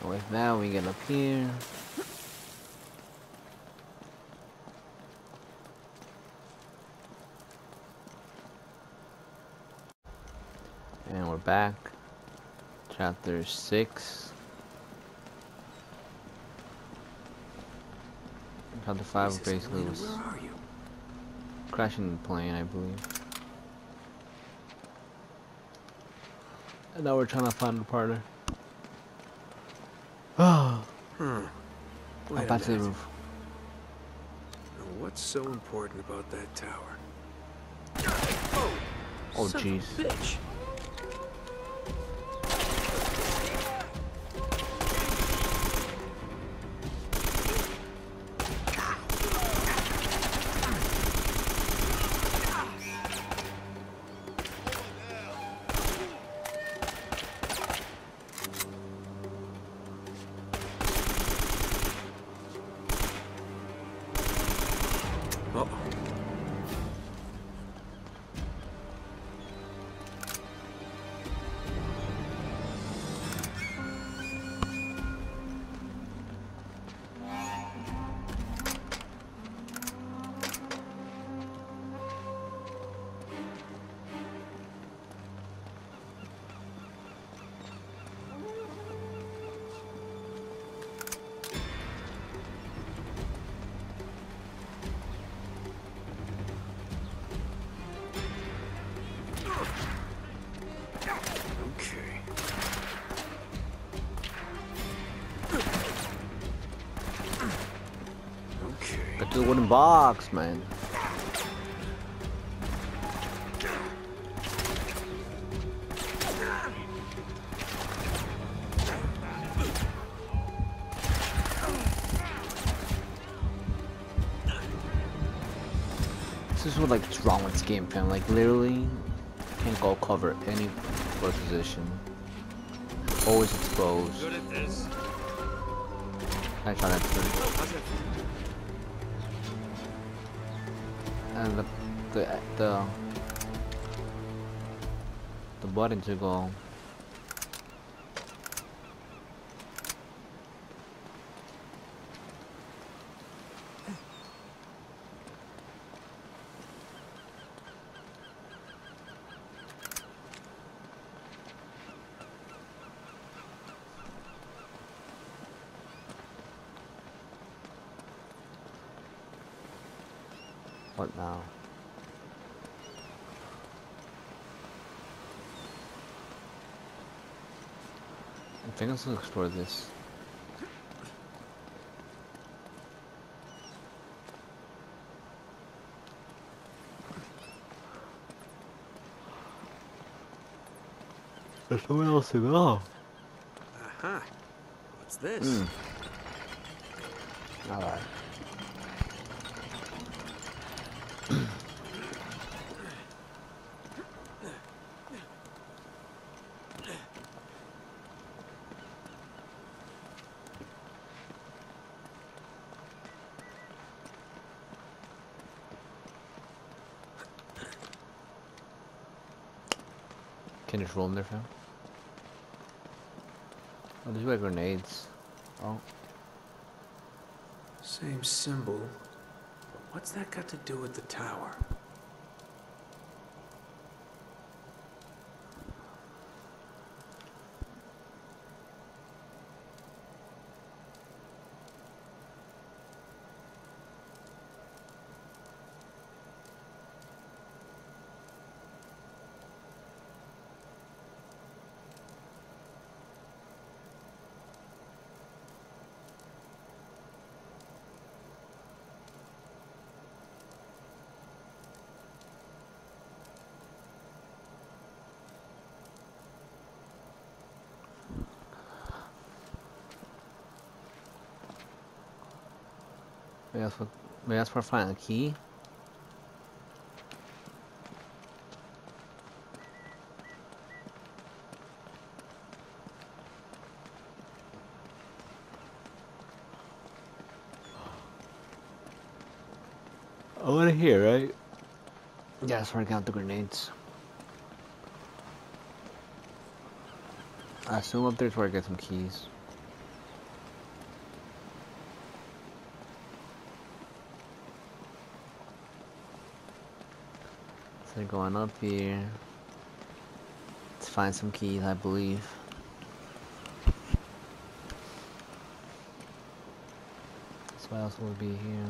And with that, we get up here. And we're back. Chapter 6. Chapter 5 Jesus, basically was Where are you? crashing the plane, I believe. And now we're trying to find a partner. Oh, Hmm. I'm Wait a back to the roof. Now, What's so important about that tower? Oh, son of a jeez. bitch. Okay. To the wooden box, man. This is what like what's wrong with this game, fam. Like literally, can't go cover any position. Always exposed. Good at this. I? And the the the the button to go what now I think let's explore this. There's nowhere else to go. Aha. What's this? Hmm. Alright. Just them there, fam? Oh, these are grenades. Oh. Same symbol. What's that got to do with the tower? Maybe that's what. Maybe that's where I find a key. To hear, right? Yeah, that's where I got the grenades. I assume up there's where I get some keys. So going up here to find some keys, I believe. So what else will be here?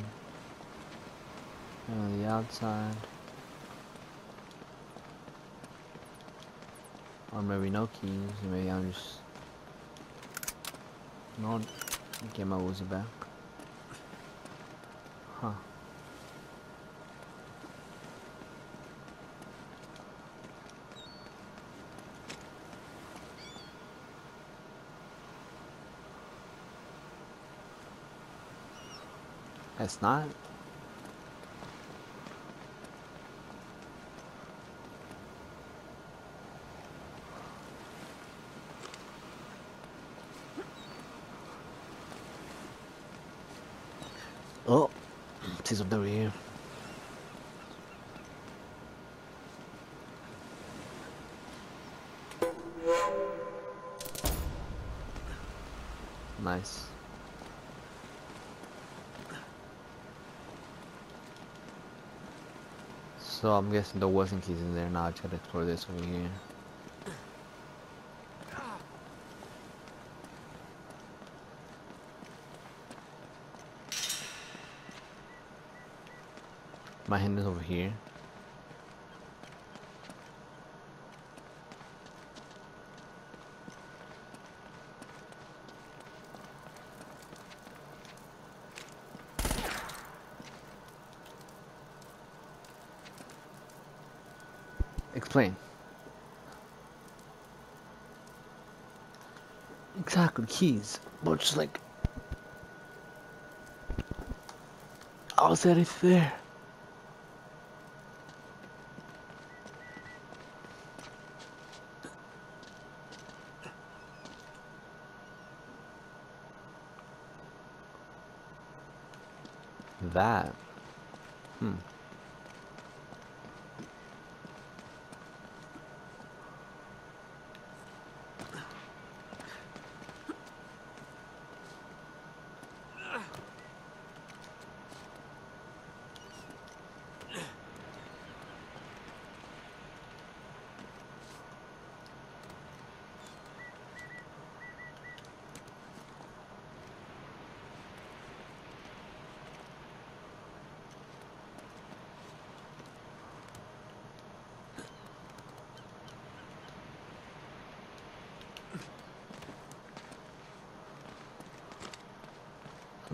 On the outside. Or maybe no keys, maybe I'm just... Not get my Uzi back. Huh. It's not. Oh, she's up there here. Nice. So I'm guessing there wasn't keys in there. Now I try to explore this over here. My hand is over here. Explain. Exactly, keys. But just like... I was at it there. That. Hmm.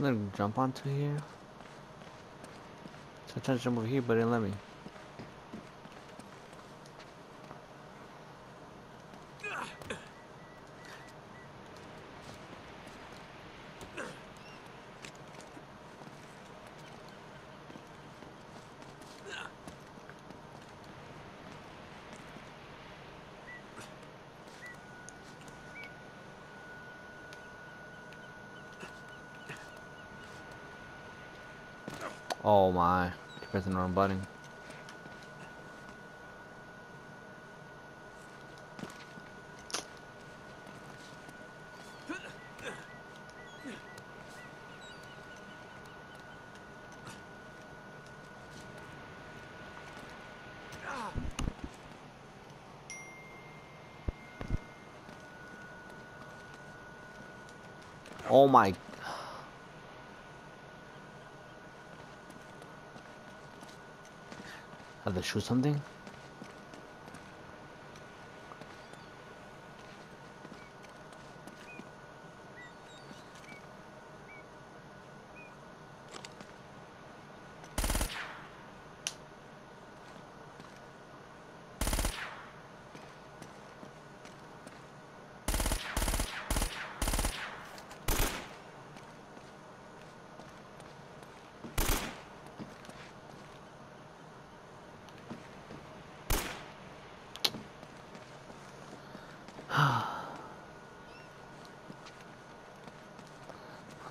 I'm gonna jump onto here. So I tried to jump over here, but it didn't let me. Oh my, you're pressing the wrong button. Oh my Have to shoot something?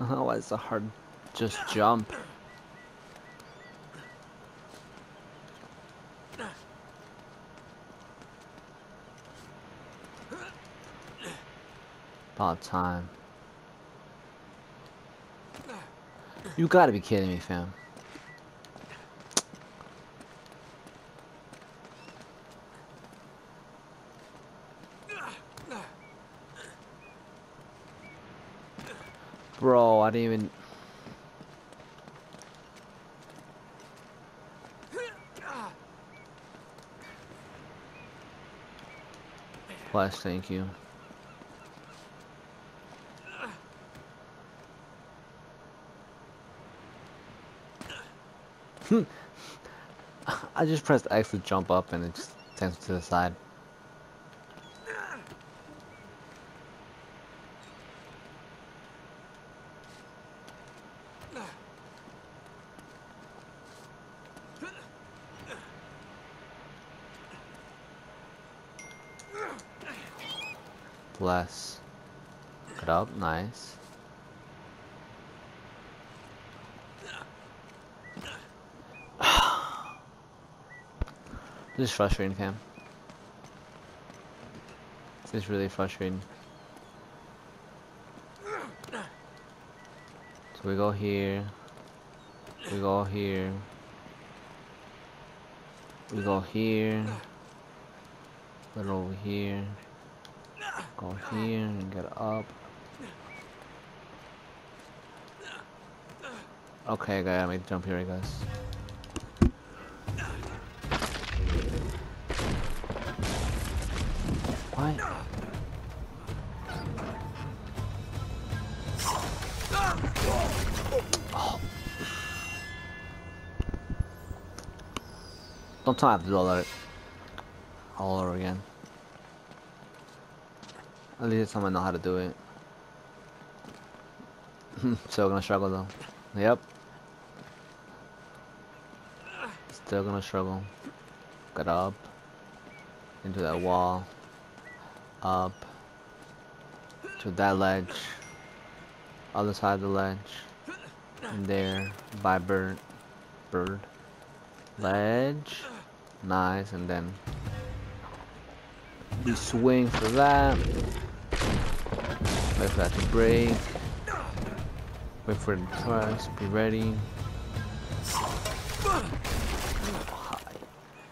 Uh-huh, why is it hard? Just jump. About time. You gotta be kidding me, fam. Bro, I didn't even... Flash, thank you. I just pressed X to jump up and it just sends to the side. Bless. Get up, nice. This is frustrating, fam. This is really frustrating. So we go here. We go here. We go here. Put it over here. Go here and get up. Okay, I gotta make the jump here, I guess. Don't tell me I have to do all that all over again. At least this time I know how to do it. Still gonna struggle though. Yep. Still gonna struggle. Get up. Into that wall. Up. To that ledge. Other side of the ledge. And there. By bird. Bird. Ledge. Nice. And then. We swing for that. Wait for that to break. Wait for the press. Be ready.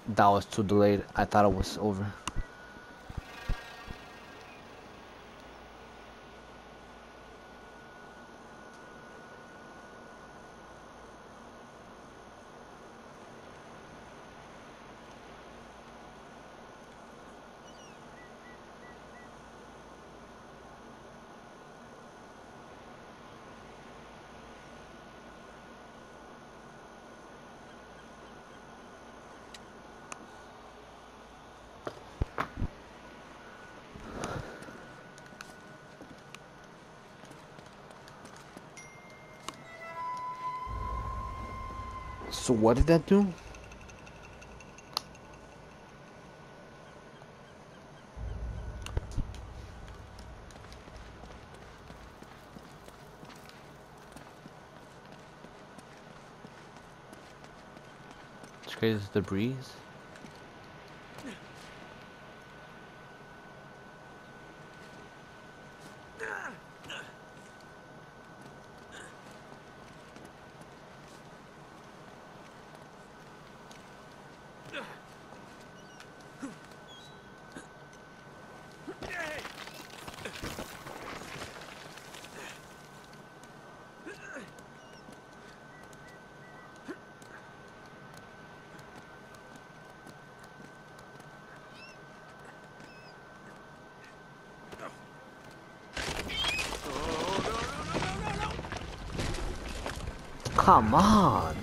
That was too delayed. I thought it was over. So what did that do? It's crazy the breeze. Come on.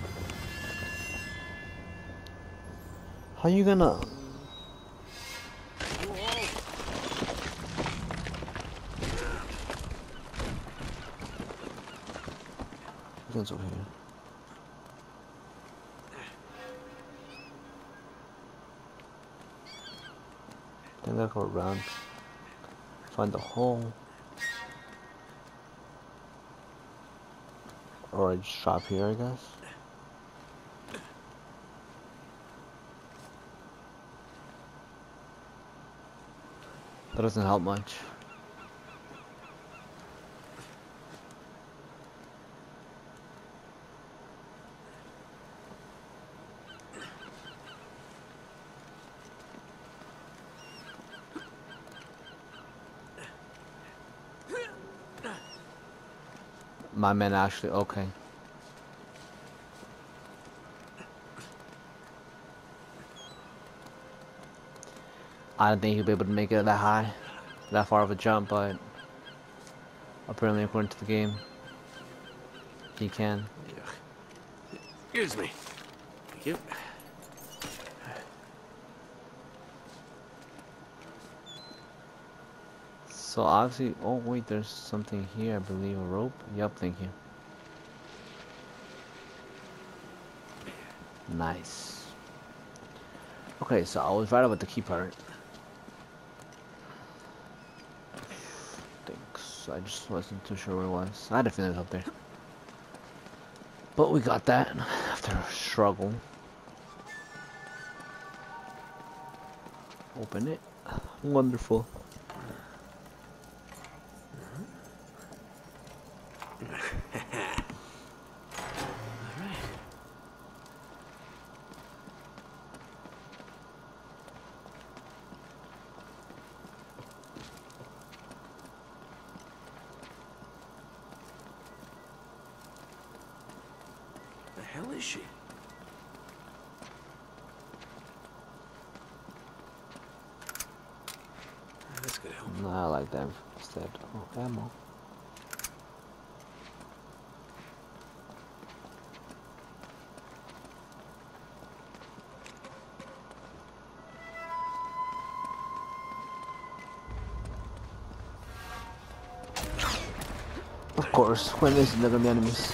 How you gonna... That's over here. Then gotta go around. Find the hole. Or just drop here, I guess. That doesn't help much. My man actually okay. I don't think he'll be able to make it that high, that far of a jump, but apparently according to the game, he can. Excuse me. Thank you. So obviously, oh wait, there's something here, I believe, a rope? Yep, thank you. Nice. Okay, so I was right about the key part. Thanks. I just wasn't too sure where it was. I had it was up there. But we got that after a struggle. Open it. Wonderful. The hell is she? That's help. I like that instead. Oh, ammo. Of course, when is there gonna be enemies?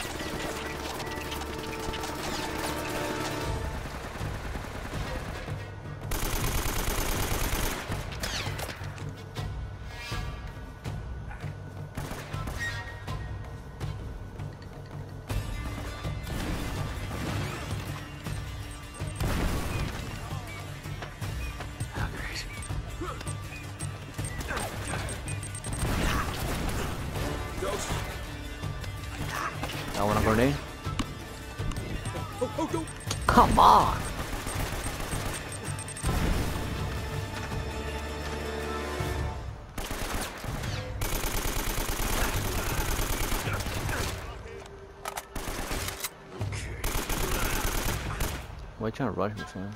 Why you trying to rush me, fam?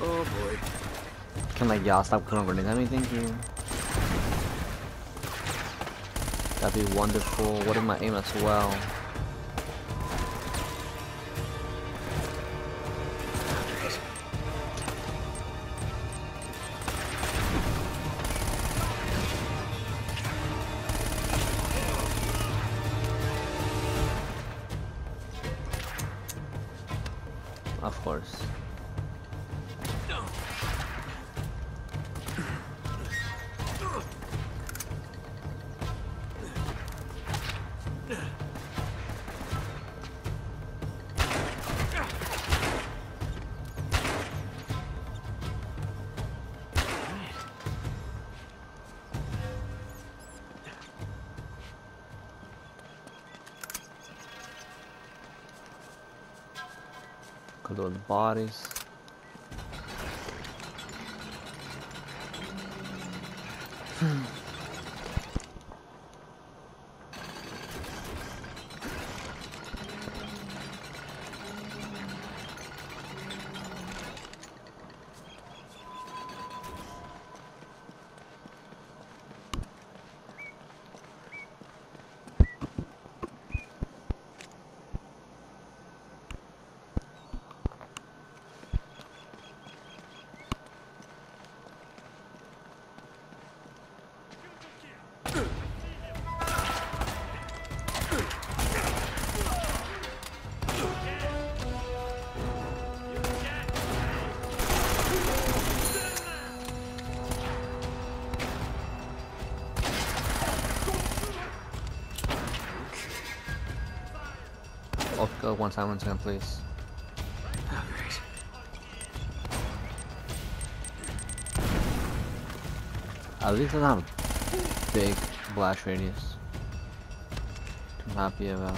Oh boy. Can like y'all stop throwing grenades at me? Thank you. That'd be wonderful. What am I aim as well? Those bodies. Go one time, one time, please. At least I have big blast radius. I'm happy about.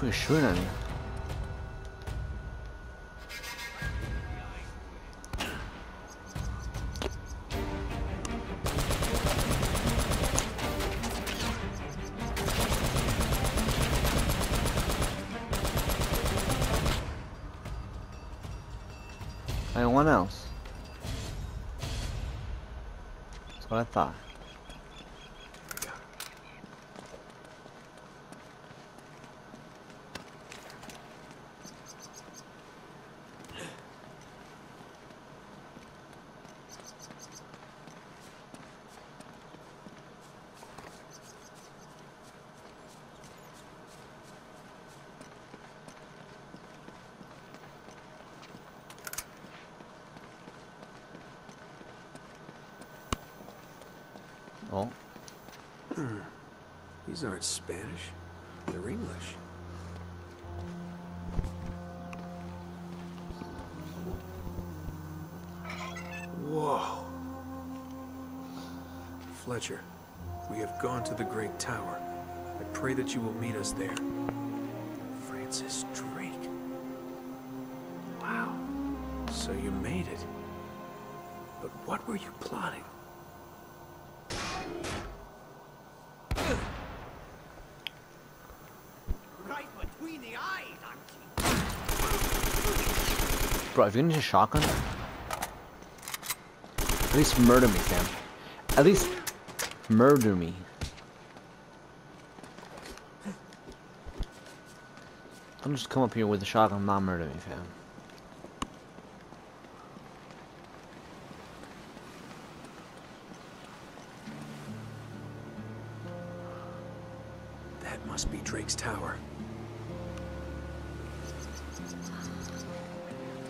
für schönen Oh, hmm. These aren't Spanish. They're English. Whoa. Fletcher, we have gone to the Great Tower. I pray that you will meet us there. Bro, if you're gonna use a shotgun, at least murder me, fam. At least murder me. Don't just come up here with a shotgun not murder me, fam. That must be Drake's tower.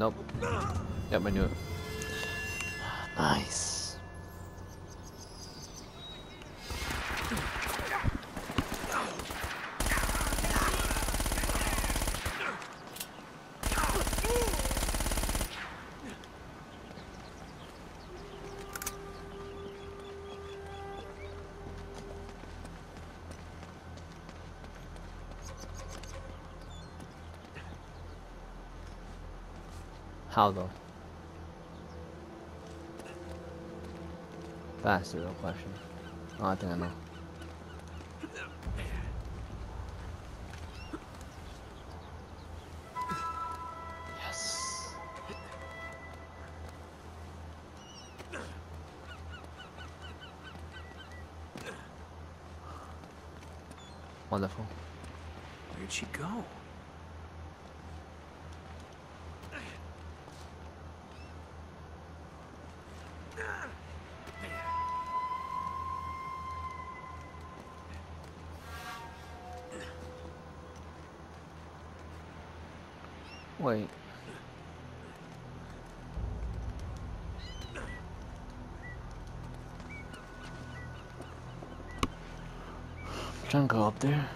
Nope. Yep, I knew it. Nice. How though? That's the real question. I I know. Wait. I'm Trying to go up there.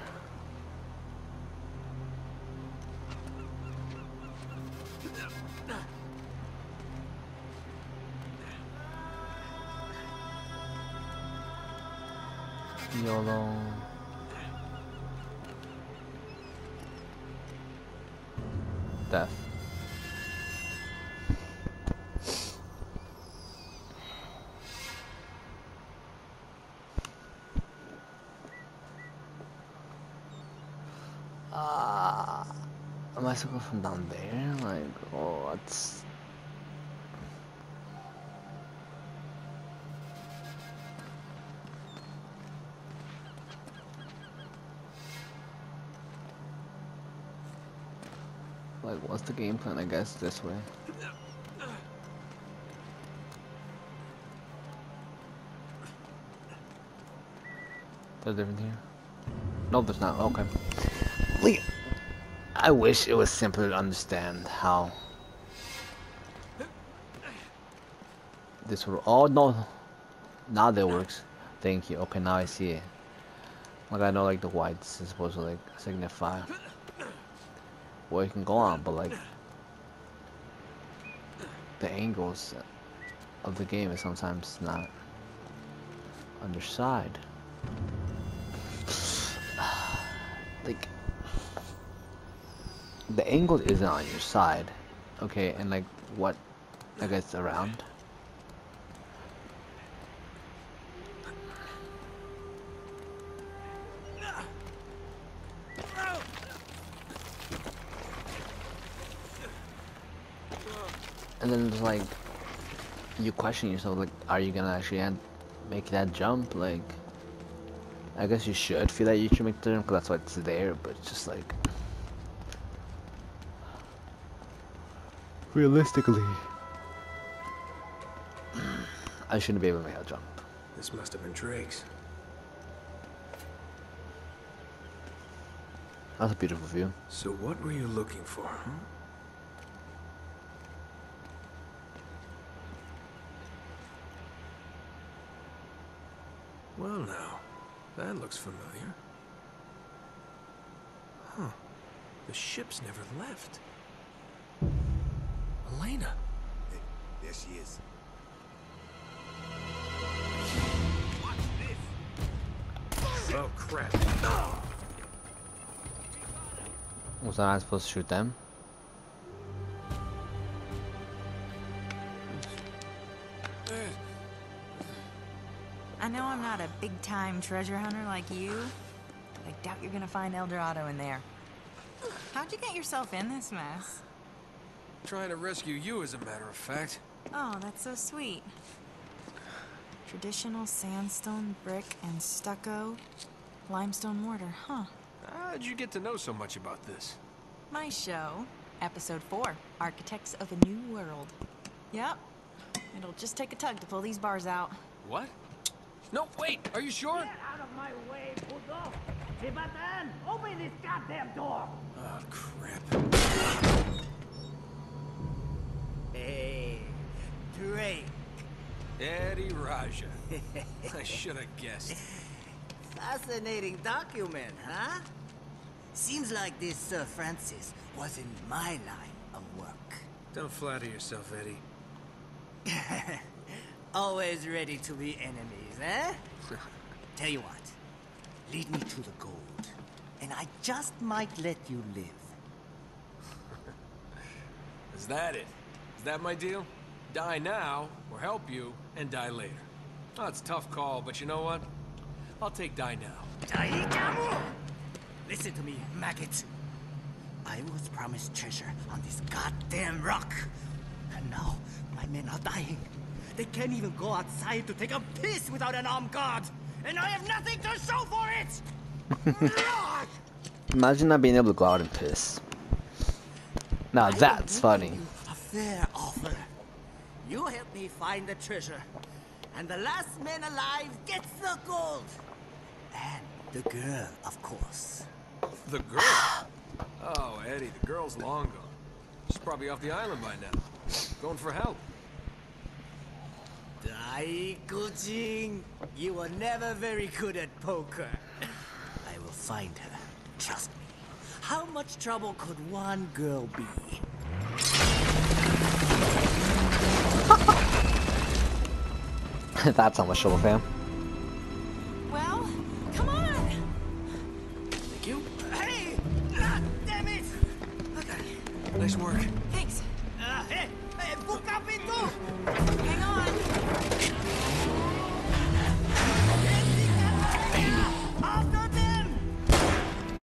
I supposed from down there? Like, oh, it's like, what's the game plan? I guess this way. There's different here. No, there's not. Okay. Wait. I wish it was simpler to understand how this would. Oh no! Now that works. Thank you. Okay, now I see it. Like I know, like the whites is supposed to like signify well you can go on, but like the angles of the game is sometimes not on your side. like the angle isn't on your side, okay, and like what I guess around. And then it's like you question yourself, like, are you gonna actually make that jump? Like, I guess you should feel that you should make the jump because that's why it's there, but it's just like realistically, I shouldn't be able to make that jump. This must have been Drake's. That's a beautiful view. So what were you looking for, huh? Well now, that looks familiar. Huh. The ship's never left. Elena. There she is. Oh crap. Was I supposed to shoot them? I know I'm not a big-time treasure hunter like you, but I doubt you're gonna find El Dorado in there. How'd you get yourself in this mess? Trying to rescue you, as a matter of fact. Oh, that's so sweet. Traditional sandstone, brick, and stucco. Limestone mortar, huh? How'd you get to know so much about this? My show, Episode 4, Architects of a New World. Yep. It'll just take a tug to pull these bars out. What? No, wait, are you sure? Get out of my way, puto! Tibatan, open this goddamn door! Oh, crap. Hey, Drake. Eddy Raja. I should have guessed. Fascinating document, huh? Seems like this Sir Francis was in my line of work. Don't flatter yourself, Eddy. Always ready to be enemies, eh? Tell you what, lead me to the gold, and I just might let you live. Is that it? Is that my deal? Die now, or help you, and die later. Oh, it's a tough call, but you know what? I'll take die now. Taikamu! Listen to me, maggot. I was promised treasure on this goddamn rock. And now, my men are dying. They can't even go outside to take a piss without an armed guard. And I have nothing to show for it! Imagine not being able to go out and piss. Now I that's funny. A fair offer. You help me find the treasure, and the last man alive gets the gold. And the girl, of course. The girl? Oh, Eddy, the girl's long gone. She's probably off the island by now. Going for help. Dai Gujing, you were never very good at poker. I will find her. Trust me. How much trouble could one girl be? that's how much trouble, fam. Well, come on. Thank you. Hey! Ah, damn it! Okay. Nice work.